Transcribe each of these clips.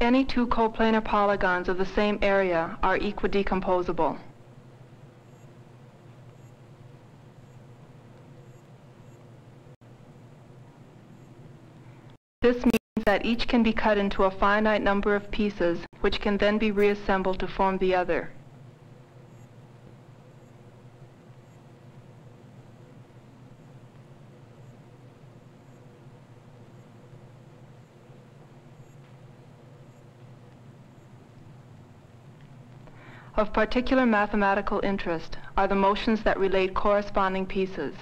Any two coplanar polygons of the same area are equidecomposable. This means that each can be cut into a finite number of pieces, which can then be reassembled to form the other. Of particular mathematical interest are the motions that relate corresponding pieces.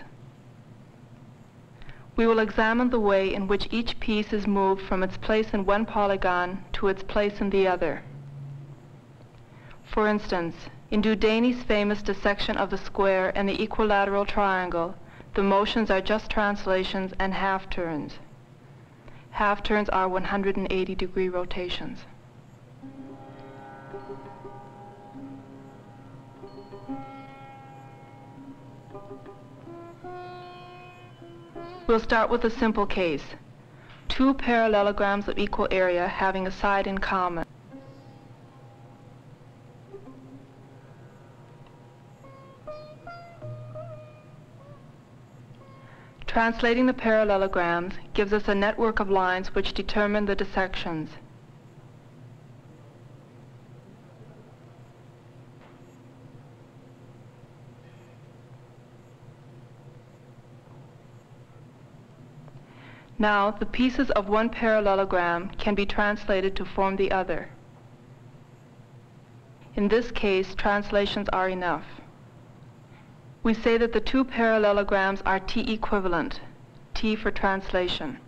We will examine the way in which each piece is moved from its place in one polygon to its place in the other. For instance, in Dudeney's famous dissection of the square and the equilateral triangle, the motions are just translations and half-turns. Half-turns are 180 degree rotations. We'll start with a simple case. Two parallelograms of equal area having a side in common. Translating the parallelograms gives us a network of lines which determine the dissections. Now, the pieces of one parallelogram can be translated to form the other. In this case, translations are enough. We say that the two parallelograms are T-equivalent, T for translation.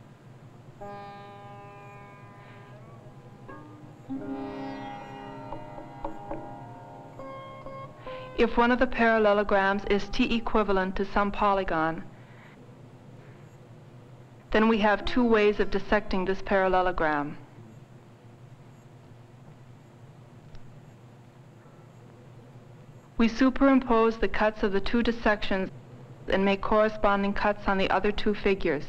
If one of the parallelograms is T-equivalent to some polygon, then we have two ways of dissecting this parallelogram. We superimpose the cuts of the two dissections and make corresponding cuts on the other two figures.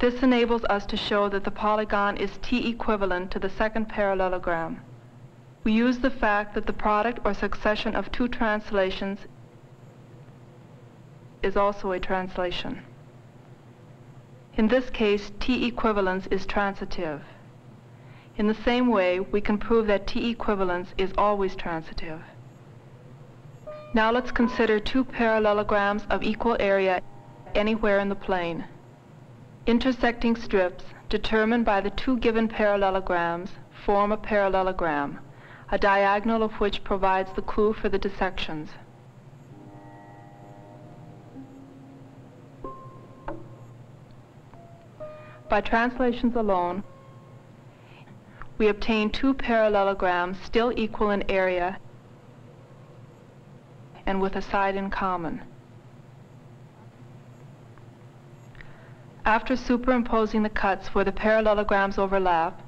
This enables us to show that the polygon is T-equivalent to the second parallelogram. We use the fact that the product or succession of two translations is also a translation. In this case, T-equivalence is transitive. In the same way, we can prove that T-equivalence is always transitive. Now let's consider two parallelograms of equal area anywhere in the plane. Intersecting strips determined by the two given parallelograms form a parallelogram, a diagonal of which provides the clue for the dissections. By translations alone, we obtain two parallelograms still equal in area and with a side in common. After superimposing the cuts where the parallelograms overlap,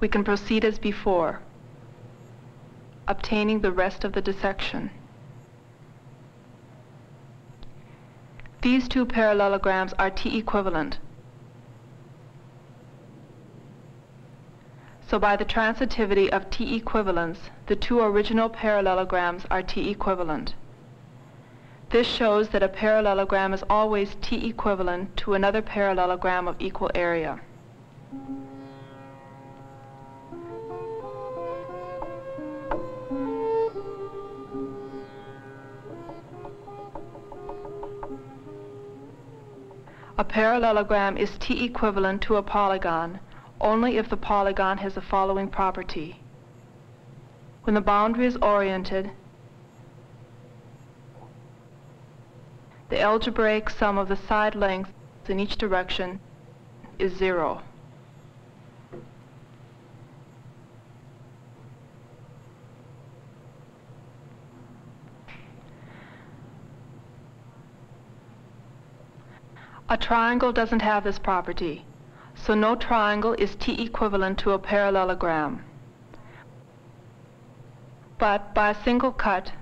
we can proceed as before, obtaining the rest of the dissection. These two parallelograms are T-equivalent. So by the transitivity of T-equivalence, the two original parallelograms are T-equivalent. This shows that a parallelogram is always T-equivalent to another parallelogram of equal area. A parallelogram is T-equivalent to a polygon only if the polygon has the following property. When the boundary is oriented, the algebraic sum of the side lengths in each direction is zero. A triangle doesn't have this property, so no triangle is T-equivalent to a parallelogram. But by a single cut,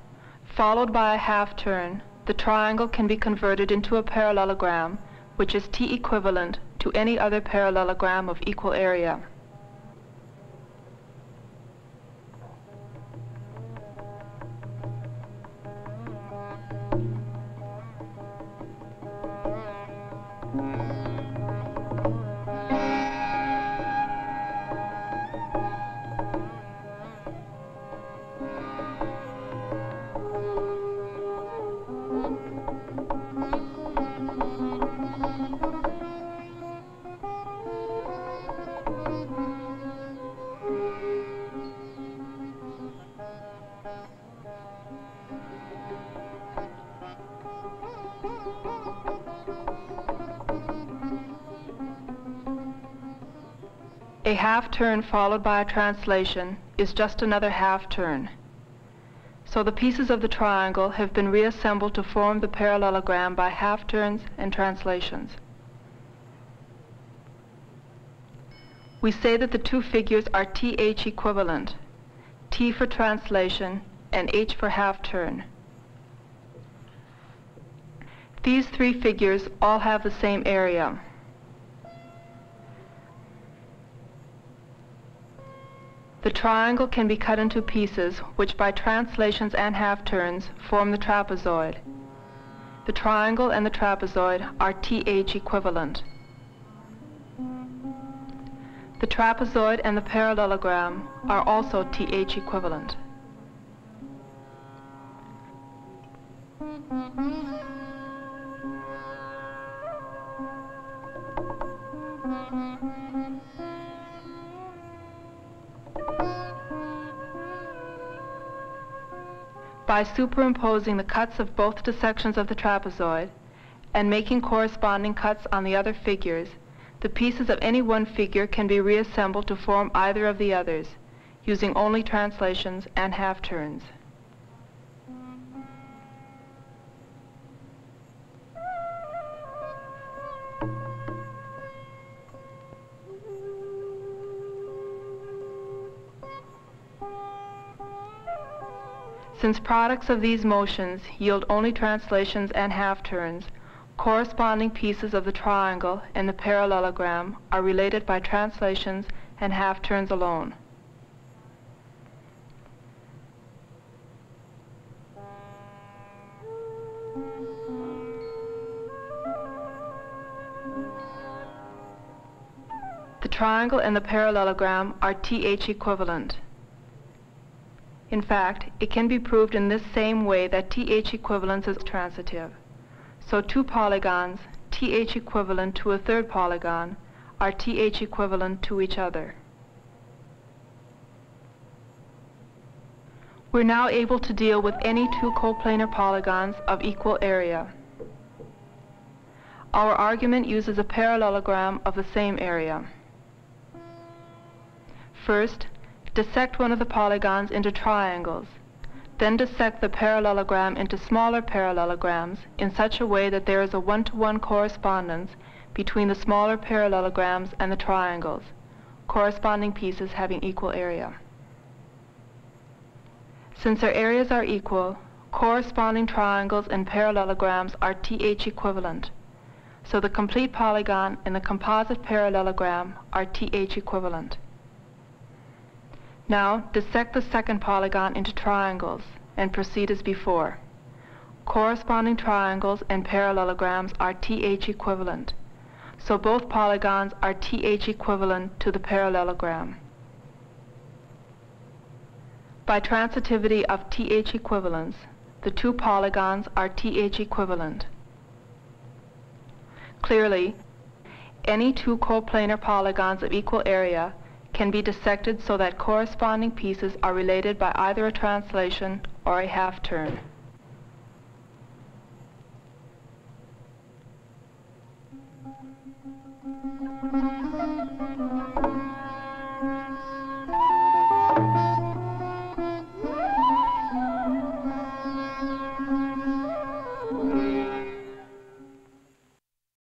followed by a half turn, the triangle can be converted into a parallelogram which is T equivalent to any other parallelogram of equal area. A half turn followed by a translation is just another half turn. So the pieces of the triangle have been reassembled to form the parallelogram by half turns and translations. We say that the two figures are TH equivalent, T for translation and H for half turn. These three figures all have the same area. The triangle can be cut into pieces which by translations and half-turns form the trapezoid. The triangle and the trapezoid are TH equivalent. The trapezoid and the parallelogram are also TH equivalent. By superimposing the cuts of both dissections of the trapezoid and making corresponding cuts on the other figures, the pieces of any one figure can be reassembled to form either of the others, using only translations and half-turns. Since products of these motions yield only translations and half-turns, corresponding pieces of the triangle and the parallelogram are related by translations and half-turns alone. The triangle and the parallelogram are TH equivalent. In fact, it can be proved in this same way that TH equivalence is transitive. So two polygons, TH equivalent to a third polygon, are TH equivalent to each other. We're now able to deal with any two coplanar polygons of equal area. Our argument uses a parallelogram of the same area. First, Dissect one of the polygons into triangles. Then dissect the parallelogram into smaller parallelograms in such a way that there is a one-to-one -one correspondence between the smaller parallelograms and the triangles, corresponding pieces having equal area. Since their areas are equal, corresponding triangles and parallelograms are TH equivalent, so the complete polygon and the composite parallelogram are TH equivalent. Now dissect the second polygon into triangles and proceed as before. Corresponding triangles and parallelograms are TH equivalent, so both polygons are TH equivalent to the parallelogram. By transitivity of TH equivalence, the two polygons are TH equivalent. Clearly, any two coplanar polygons of equal area can be dissected so that corresponding pieces are related by either a translation or a half-turn.